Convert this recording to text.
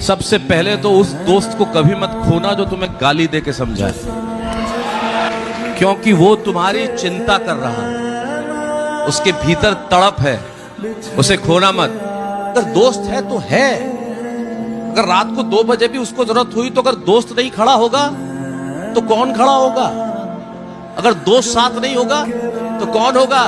सबसे पहले तो उस दोस्त को कभी मत खोना जो तुम्हें गाली दे के समझाए। क्योंकि वो तुम्हारी चिंता कर रहा है। उसके भीतर तड़प है। उसे खोना मत। अगर दोस्त है तो है। अगर रात को दो बजे भी उसको ज़रूरत हुई तो अगर दोस्त नहीं खड़ा होगा तो कौन खड़ा होगा? अगर दोस्त साथ नहीं होगा तो कौन होगा?